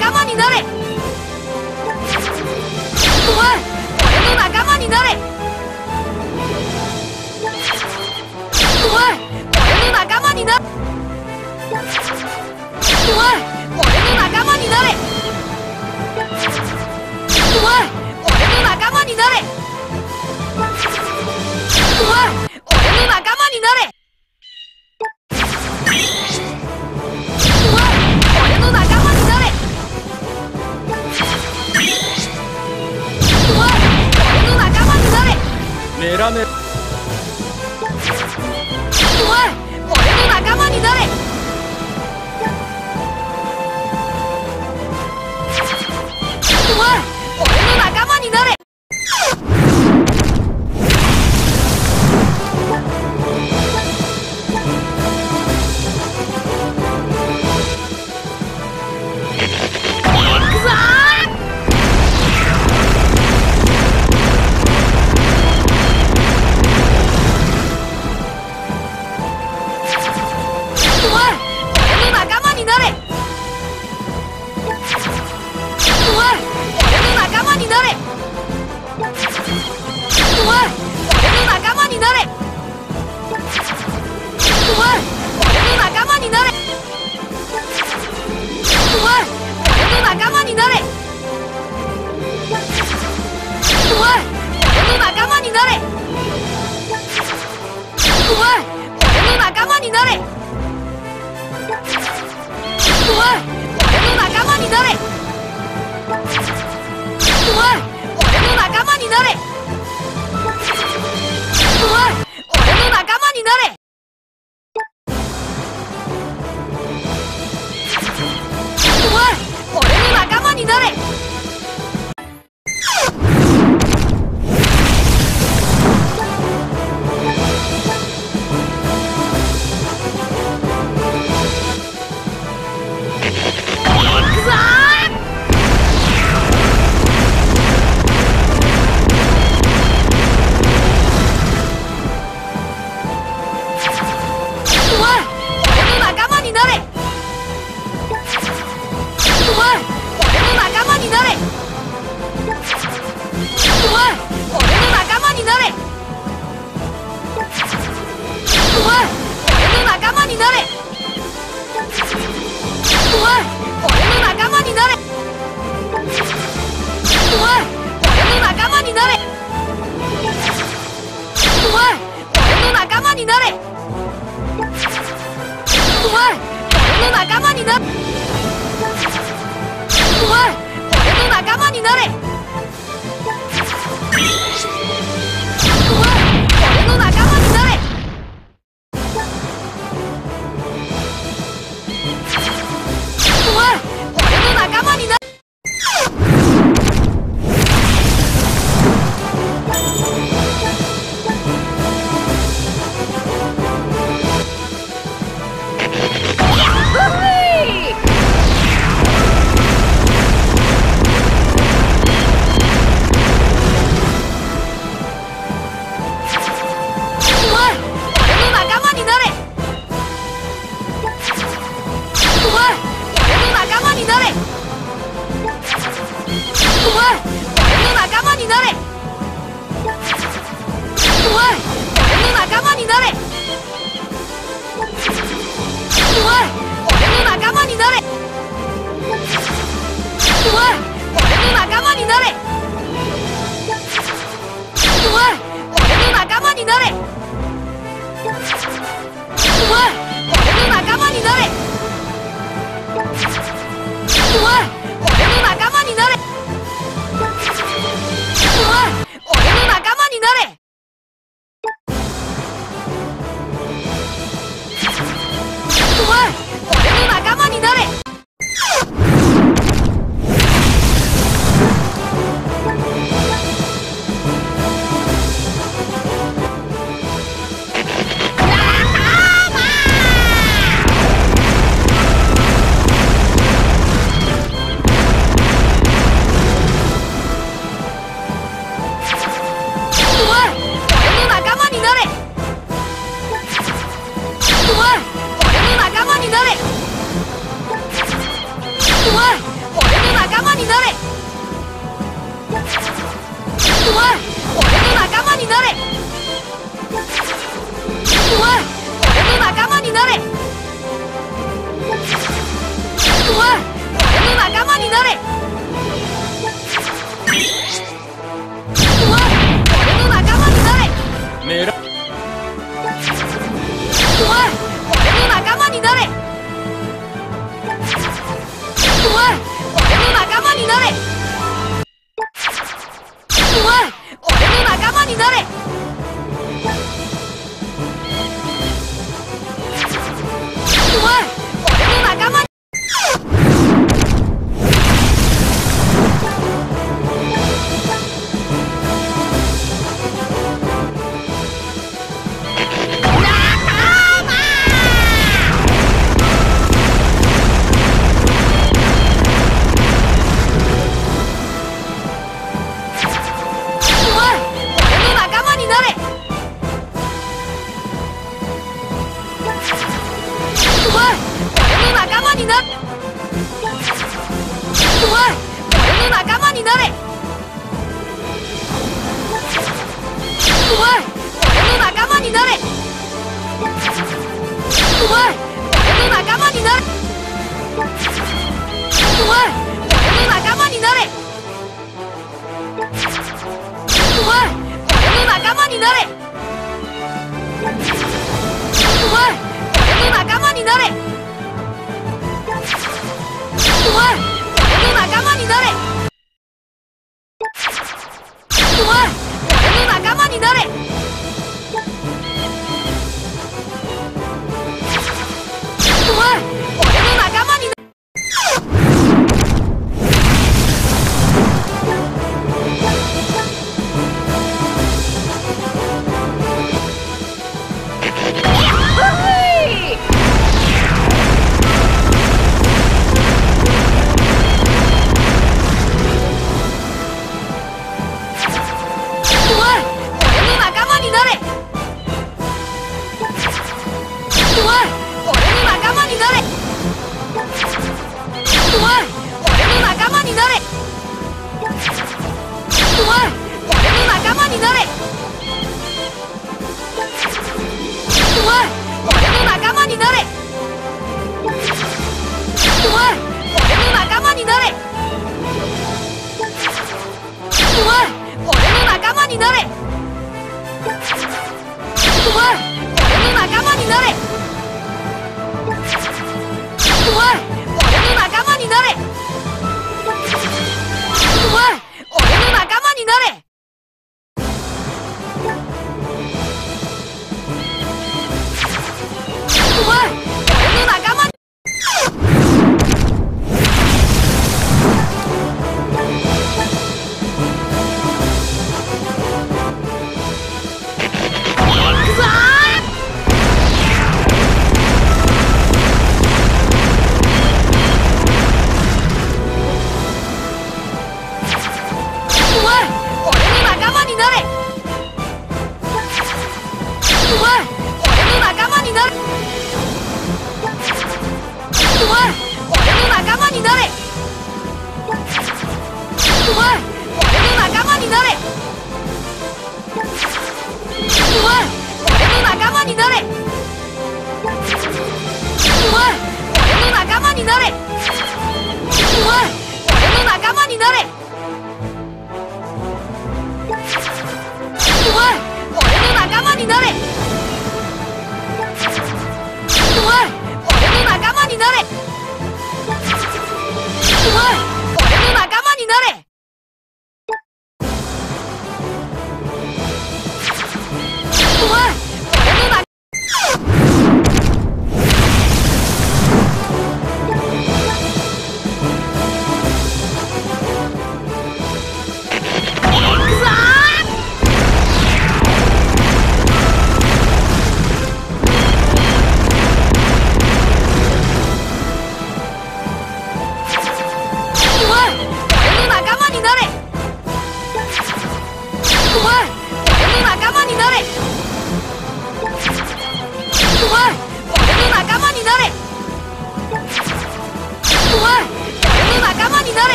仲間になれ。お前俺の仲間になれ。お前俺の仲間になれ。お前俺の仲間になれ。お前俺の仲間になれ。お前俺の仲間になれ。done it. になれ。れ。お前俺の仲間になれ。お前俺の仲間になれ。お前俺の仲間になれ。お前俺の仲間になれ。お前俺の仲間になれ。になれ。になれ。お前俺の仲間になれ。お前俺の仲間になれ。お前俺の仲間になれ。になれ。お前俺の仲間になれ。お前俺の仲間になれ。お前俺の仲間になれ。お前俺の仲間になれ。お前俺の仲間になれ。になれ。お前俺の仲間になれ。お前俺の仲間になれ。お前俺の仲間になれ。お前俺の仲間になれ。お前俺の仲間になれ。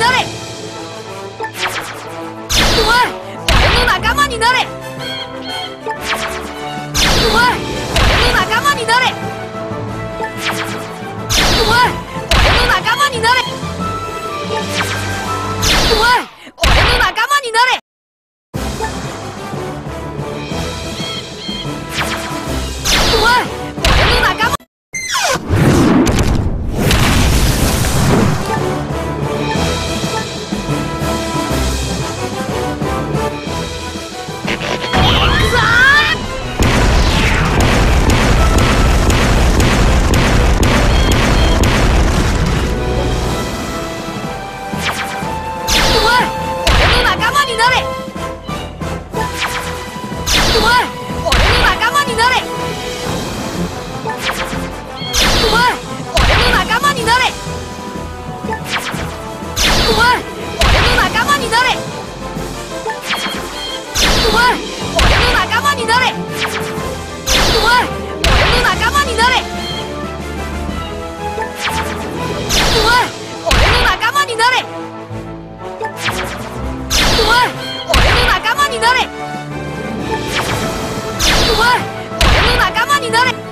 なれ。お前俺の仲間になれ。お前俺の仲間になれ。お前俺の仲間になれ。お前俺の仲間になれ。どれ